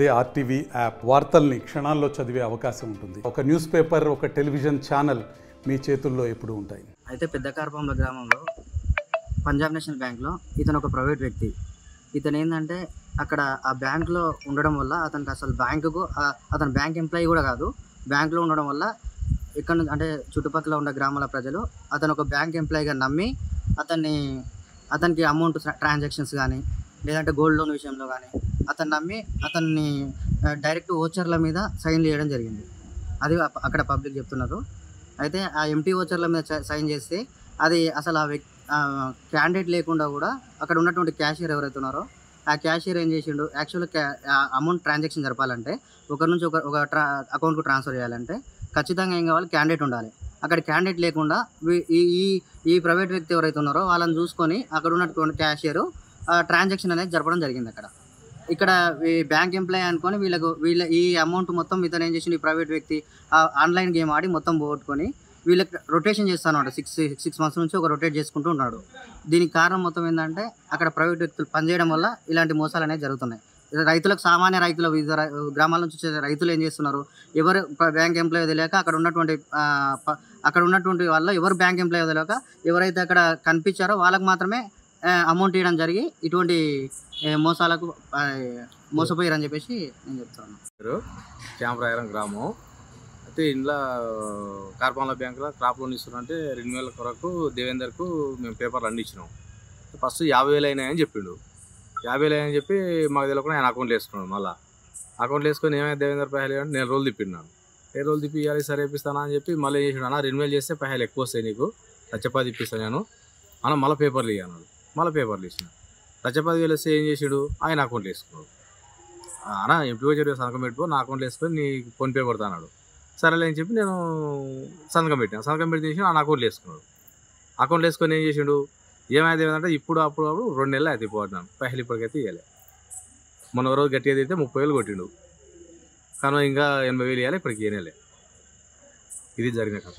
అదే RTV app వార్తల్ని క్షణాల్లో చదివే అవకాశం ఉంటుంది. ఒక న్యూస్ పేపర్ ఒక టెలివిజన్ ఛానల్ మీ చేతుల్లో ఎప్పుడు ఉంటాయి. అయితే పెద్ద కార్పంల గ్రామంలో పంజాబ్ నేషనల్ బ్యాంక్లో ఇతను ఒక ప్రైవేట్ వ్యక్తి. ఇతను ఏంటంటే అక్కడ ఆ బ్యాంక్లో ఉండడం వల్ల అతనికి అసలు బ్యాంకుకు అతను బ్యాంక్ ఎంప్లాయీ కూడా కాదు. బ్యాంక్లో ఉండడం వల్ల ఇక్కడ అంటే చుట్టుపక్కల ఉన్న గ్రామాల ప్రజలు అతను ఒక బ్యాంక్ ఎంప్లాయీగా నమ్మి అతన్ని అతనికి అమౌంట్ ట్రాన్సాక్షన్స్ కానీ లేదంటే గోల్డ్ లోన్ విషయంలో కానీ అతను నమ్మి అతన్ని డైరెక్ట్ ఓచర్ల మీద సైన్లు చేయడం జరిగింది. అది అక్కడ పబ్లిక్ చెప్తున్నారు. అయితే ఆ ఎంటీ ఓచర్ల మీద సైన్ చేస్తే అది అసలు ఆ వ్యక్తి క్యాండిడేట్ లేకుండా కూడా అక్కడ ఉన్నటువంటి క్యాషియర్ ఎవరైతే ఉన్నారో ఆ క్యాషియర్ ఏం చేసిండు యాక్చువల్గా అమౌంట్ ట్రాన్సాక్షన్ జరపాలంటే ఒకరి నుంచి ఒక ఒక ట్రా అకౌంట్కు ట్రాన్స్ఫర్ చేయాలంటే ఖచ్చితంగా ఏం కావాలి క్యాండిడేట్ ఉండాలి. అక్కడ క్యాండిడేట్ లేకుండా ఈ ఈ ఈ ప్రైవేట్ వ్యక్తి ఎవరైతే ఉన్నారో వాళ్ళని చూసుకొని అక్కడ ఉన్నటువంటి క్యాషియర్ ట్రాన్సాక్షన్ అనేది జరపడం జరిగింది అక్కడ. ఇక్కడ ఈ బ్యాంక్ ఎంప్లాయ్ అనుకొని వీళ్ళకు వీళ్ళ ఈ అమౌంట్ మొత్తం ఇతను ఏం చేసిండు ఈ ప్రైవేట్ వ్యక్తి ఆన్లైన్ గేమ్ ఆడి మొత్తం పోగొట్టుకొని వీళ్ళకి రొటేషన్ చేస్తాను సిక్స్ సిక్స్ మంత్స్ నుంచి ఒక రొటేట్ చేసుకుంటూ ఉన్నాడు. దీనికి కారణం మొత్తం ఏంటంటే అక్కడ ప్రైవేట్ వ్యక్తులు పనిచేయడం వల్ల ఇలాంటి మోసాలు అనేవి జరుగుతున్నాయి. రైతులకు సామాన్య రైతులు వివిధ గ్రామాల నుంచి వచ్చే రైతులు ఏం చేస్తున్నారు? ఎవరు బ్యాంక్ ఎంప్లాయీ తెలియక అక్కడ ఉన్నటువంటి అక్కడ ఉన్నటువంటి వాళ్ళు ఎవరు బ్యాంక్ ఎంప్లాయీ తెలియక ఎవరైతే అక్కడ కనిపించారో వాళ్ళకి మాత్రమే అమౌంట్ ఇవ్వడం జరిగి ఇటువంటి మోసాలకు మోసపోయారని చెప్పేసి నేను చెప్తాను శ్యామరాయరం గ్రామం. అయితే ఇంట్లో కార్పొరేట్ బ్యాంకులో క్రాప్ లోన్ ఇస్తున్నారంటే రెండు వేల కొరకు దేవేందర్కు మేము పేపర్లు అందించినాం ఫస్ట్ యాభై వేలు అయినాయని చెప్పిండు. యాభై వేలు అయినాయని చెప్పి మాకు తెలియకుండా ఆయన అకౌంట్లో వేసుకున్నాడు మళ్ళీ. అకౌంట్లో వేసుకొని ఏమైనా దేవేందర్ పైసలు అంటే నేను రోజులు తిప్పినాను ఏ రోజులు తిప్పి ఇవ్వాలి సరే ఇప్పిస్తానా అని చెప్పి మళ్ళీ చేసినా రెన్యువల్ రెండు వేలు చేస్తే పైసలు ఎక్కువ వస్తాయి నీకు. సత్యపాది ఇప్పిస్తాను నేను. అన్న మళ్ళీ పేపర్లు ఇవ్వన్నాడు మళ్ళీ పేపర్లు ఇచ్చిన. లచ్చపది వేలు వస్తే ఏం చేసాడు? ఆయన అకౌంట్లో వేసుకున్నాడు అన్న ఎంపీ చెప్పి సంతకం పెట్టుకో నా అకౌంట్లో వేసుకొని నీ ఫోన్పే కొడతా సరేలే అని చెప్పి నేను సంతకం పెట్టాను. సంతకం పెట్టి చేసి నా అకౌంట్లో వేసుకున్నాడు. అకౌంట్లో వేసుకొని ఏం చేసిండు? ఏమైతే ఏమంటే ఇప్పుడు అప్పుడు అప్పుడు రెండు నెలలు అయితే పోతున్నాను. పైసలు ఇప్పటికైతే ఇవ్వలే మొన్న రోజు గట్టిగా తిరిగితే ముప్పై వేలు కొట్టిండు. కానీ ఇంకా ఎనభై వేలు ఇవ్వాలి ఇప్పటికి ఇవ్వలే ఇది జరిగిన కథ.